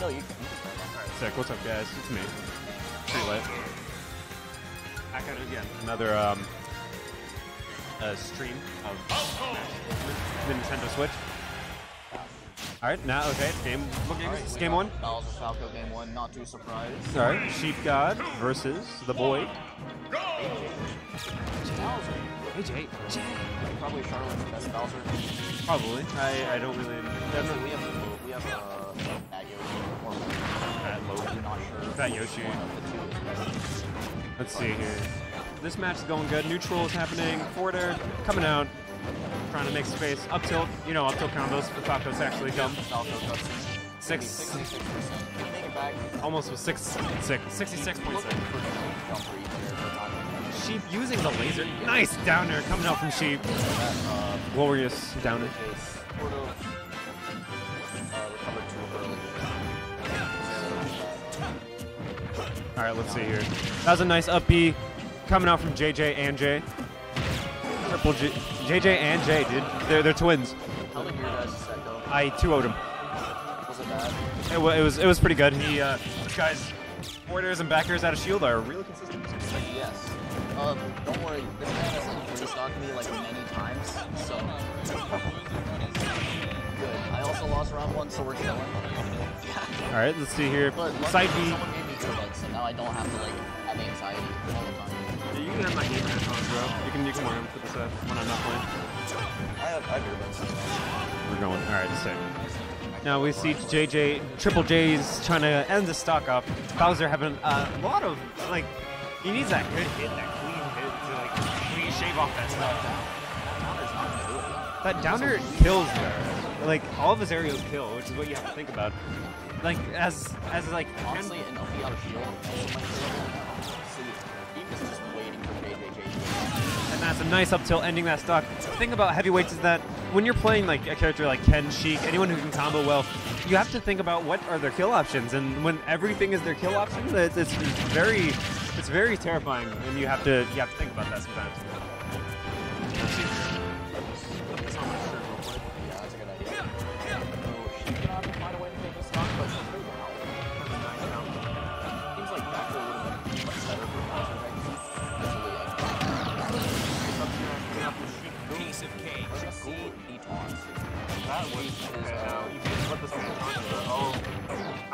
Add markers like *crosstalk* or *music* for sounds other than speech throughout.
No, you can. You can. Alright, sick. What's up, guys? It's me. Pretty late. Back at it again. Another um, uh, stream of the Nintendo Switch. Alright, now, okay, game, what game Alright, is this? Game got one? Bowser Falco game one. Not too surprised. Alright, Sheep God versus the boy. Bowser. AJ. Probably Charlotte's best Bowser. Probably. I, I don't really. I'm Yeah, not- we have we have uh, Fat Yoshi or Fat Loki. I'm not sure. Fat Yoshi. One of the two is best. Let's see here. This match is going good. Neutral is happening. Forward air coming out. Trying to make space. Up tilt. You know, up tilt combos. The Falco's actually dumb. Six. Sixty-six percent. Can you make it back? Almost was six, six, 66.6. Jump for each there, but not Sheep using the laser. Nice down air coming out from Sheep. that. Glorious down air. All right, let's see here. That was a nice up B coming out from JJ and J. Triple J, JJ and J, dude. They're, they're twins. How did your guys' set go? I 2 0'd him. Was it bad? It, it was it was pretty good. He uh, guy's forwarders and backers out of shield are really consistent. Yes. Um, don't worry, this man has restocked me like many times, so. Good. I also lost round one, so we're chilling. All right, let's see here. Side B. someone gave me earbuds, so now I don't have to like have anxiety all the time. Yeah, you can have my game headphones, bro. You can you can wear them for the set when I'm not playing. I have, I have earbuds. We're going. All right, sick. Now we see JJ, Triple J's trying to end the stock up. Bowser having a lot of like, he needs that good hit, that clean hit to like clean shave off that stuff. That down air kills there. Like all of his aerials kill, which is what you have to think about. Like as as like Honestly, out of shield, also my favorite. See, he was just waiting for JJJ. and that's a nice up tilt ending that stock. The thing about heavyweights is that when you're playing like a character like Ken, Sheik, anyone who can combo well, you have to think about what are their kill options, and when everything is their kill options, it's, it's very it's very terrifying, and you have to you have to think about that sometimes.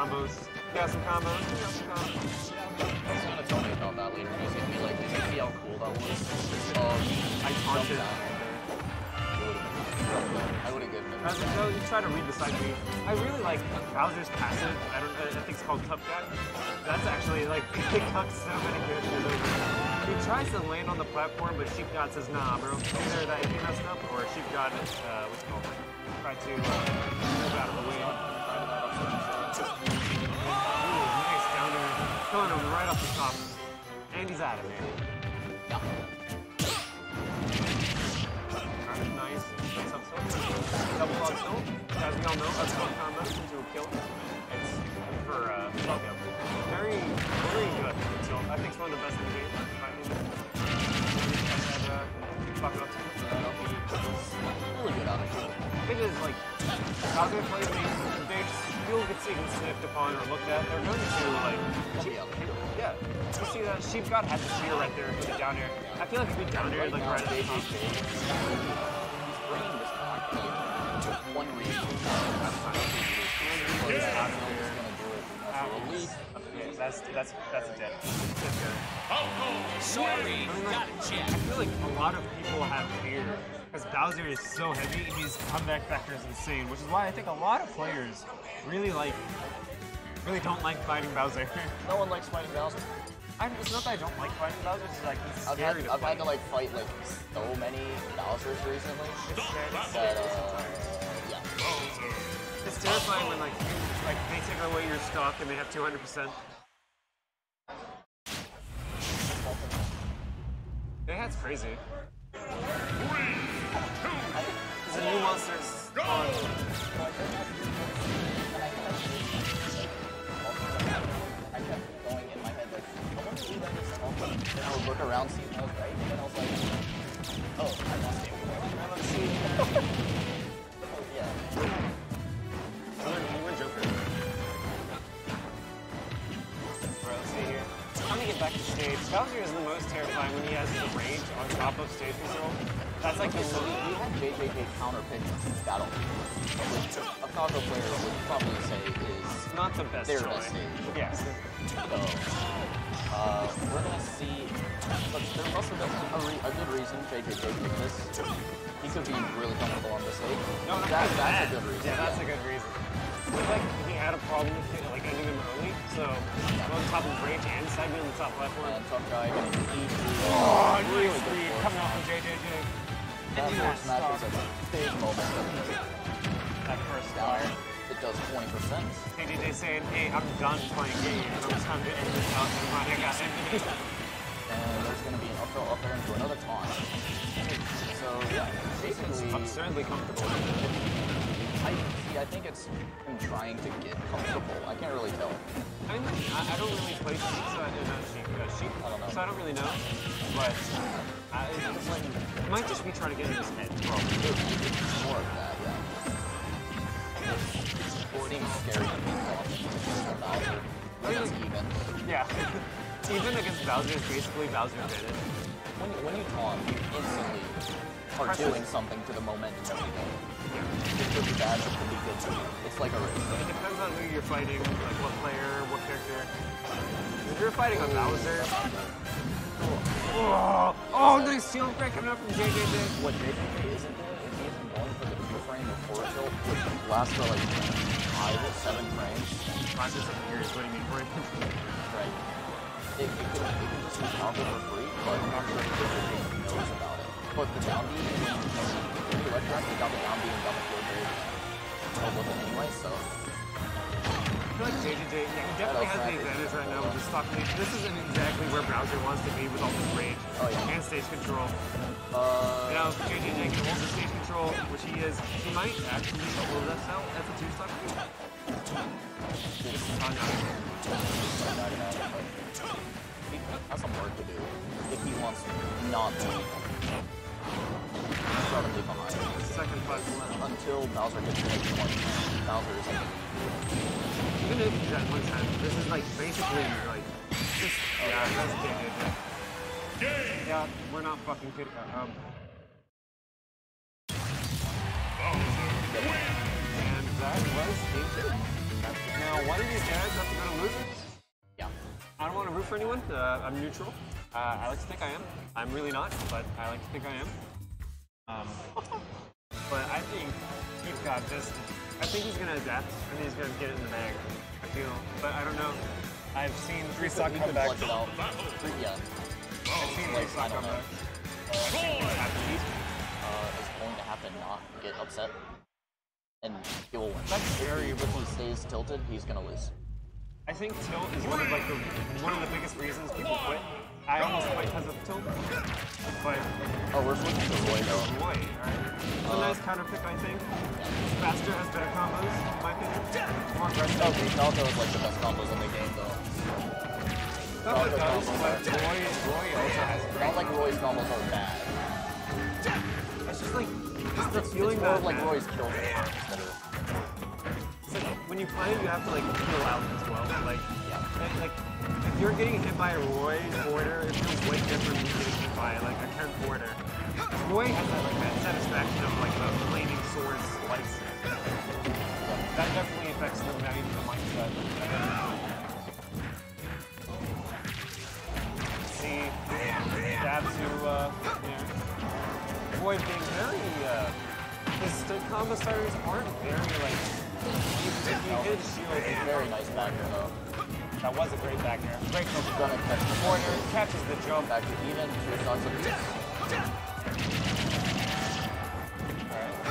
Combos. Got some combos. Got some combos. He's gonna tell me about that later. He's gonna be like, you see how cool that was? Um, I taunted. I would have given him. As you, you try to read the side. I really like Bowser's passive. I don't. I think it's called Cup Jack. That's actually like *laughs* it cucks so many characters. He tries to land on the platform, but Sheep God says, "Nah, bro. Either that he messed up, or Sheep God, uh, what's it called? Try to uh, move out of the way." Nice down there, killing him right off the top, and he's out of. Kind of nice. Nice up tilt. Double up tilt. As we all know, up tilt combo into a kill. It's for uh, Falco. Very, very good. So I think it's one of the best in the game. my opinion. And, uh, fuck up. Really good of shield. It is like Bowser plays these, they feel gets even sniffed upon or looked at. They're going to like, Probably out of shield. yeah. You see that Sheep God has the cheer right there for the down air. I feel like if we down air like right at the top. He's bringing this back to one reason. Relief. Okay, that's that's that's a dead. That's. Sorry, got it, Jack. I feel like a lot of people have fear because Bowser is so heavy and his comeback factor is insane, which is why I think a lot of players really like really don't like fighting Bowser. *laughs* No one likes fighting Bowser. I, it's not that I don't like fighting Bowser, it's like he's I've scary had, to I've fight. had to like fight like so many Bowsers recently It's scary. that uh, yeah. It's terrifying when like like they take away your stock and they have 200 percent. Yeah, that's crazy. A new monsters on. I kept going in my head like, I wonder who that is. Then I would look around, see right, and then I was like, Bowser is the most terrifying when he has the rage on top of stage control. That's like Okay, so we had JJJ counterpick battle, which a Falco player would probably say is not the best their best stage. Yes. So, uh, we're gonna see. But there's also a, re- a good reason JJJ picked this. He could be really comfortable on this stage. No, that, that's that. a good reason. Yeah, that's a good reason. It's like he had a problem with it, like ending him early, so on top of rage and segment on the top platform. And tough guy getting to Oh, really nice good read force coming off smash. from JJJ. That Yeah, force smash is a big moment. That first Down it does 20%. JJJ saying, hey, I'm done playing games. I'm time to end this out. Never mind, I got it. And there's gonna be an up throw up air into another taunt. So yeah, basically, Absurdly comfortable. I think it's him trying to get comfortable. I can't really tell. I, mean, I, I don't really play Sheep, so I don't know Sheep. Uh, sheep, I don't know. So I don't really know. But I, it's like, it might just be trying to get in his head. Probably. It's more of that, yeah. It seems scary to be off Bowser. Against even. Yeah. *laughs* Even against Bowser is basically Bowser did it. When you, when you taunt, you instantly are doing something to the momentum of the game. It could be bad, it could be good. It's like a race. It depends on who you're fighting, like what player, what character. If you're fighting a Bowser. Oh, oh nice shield break coming up from JJJ. What JJJ isn't doing is he isn't going for the two frame of forward tilt, which lasts for like five or seven frames. Process of years, what do you mean for it? *laughs* Right. It, it, could, it could just be counted for free, but not sure if JJJ knows about it. But the down B, when you track, got the down B and got the field. Held with it anyway, so. I feel like JJJ, yeah, he definitely has the advantage right now with the stock lead. This isn't exactly where Bowser wants to be with all this rage Oh, yeah. and stage control. Uh, You know, JJJ can hold the stage control, which he is. He might actually hold that out as a two stock lead. This is Oh, no. not gonna happen, but he has some work to do if he wants not to start to leave behind. Second five. Until Bowser gets to like 20, Bowser is like Even if he's at 110, this is like basically like just yeah, that's JJJ. Yeah, we're not fucking kidding. uh, Um, and that was game two. Now, one of these guys have to go to losers. yeah. I don't want to root for anyone. Uh, I'm neutral. Uh, I like to think I am. I'm really not, but I like to think I am. Um, *laughs* but I think he's got just. I think he's gonna adapt. I think he's gonna get it in the bag. I feel, but I don't know. I've seen three stock come back. clutch it out. Three, yeah. I've seen three Like, stock I don't come know. back. I think he's happy. Uh, is going to happen. not get upset. And he will win. That's If he- very If he stays tilted, he's gonna lose. I think tilt is one of like the one of the biggest reasons people quit. I almost quit because of tilt, but Oh, we're switching to Roy though. Roy, right? It's a Uh, nice counter pick, I think. Faster has better combos, in my opinion. More aggressive. Is like the best combos in the game though. Not that does, but Roy, Roy also has. Not like Roy's combos are bad. It's just like the It's feeling more that of like Roy's kill instead of it's like when you play, you have to like feel out as well. Like, yeah. and, like if you're getting hit by a Roy border, it feels way different than getting hit by like a Ken border. Roy has that like that satisfaction of like the flaming sword slice. That definitely affects the mind, the mindset. See, dab to uh, yeah. Roy being very uh, his combo starters aren't very like. If you hit shield, It's very nice back here though. that was a great back there. Great He's gonna catch the Corner catches the jump. back to even, two stocks of peace. Alright.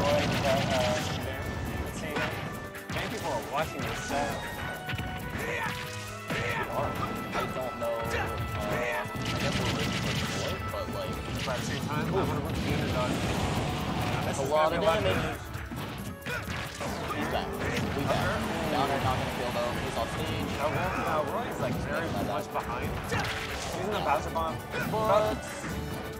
Roy got uh, there. People are watching this set. That's a lot of damage. He's back. We back. Down there, not gonna kill though. He's off stage. Now, now Roy is like very much behind. Using the Bowser Bomb. But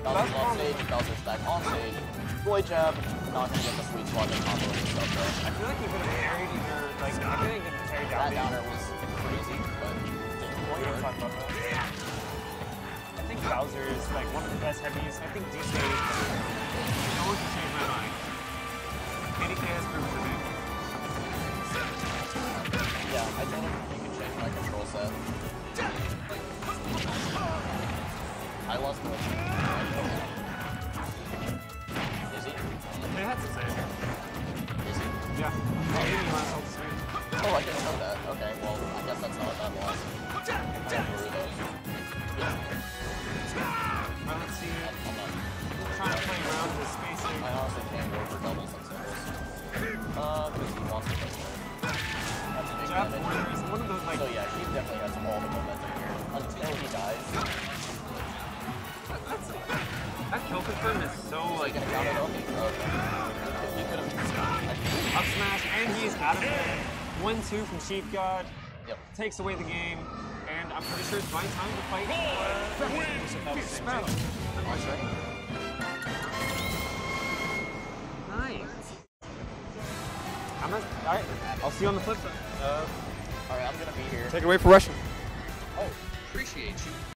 Bowser's off stage. Bowser's back on stage. Roy jab. Not gonna get the sweet spot and combo though. I feel like you could have carried either, like, I couldn't get the carry down. That down air was crazy, but didn't work. Bowser is like one of the best heavies. I think days, no one change my mind. KDK has proven to me. Yeah, I told him you can change my control set. I lost the he's out of there. One two from Sheep God Yep. takes away the game, and I'm pretty sure it's my time to fight. Uh, Smell. That's. Nice. I'm not. All right. I'll see you on the flip side. Uh, Alright, I'm gonna be here. Take it away for Russian. Oh, appreciate you.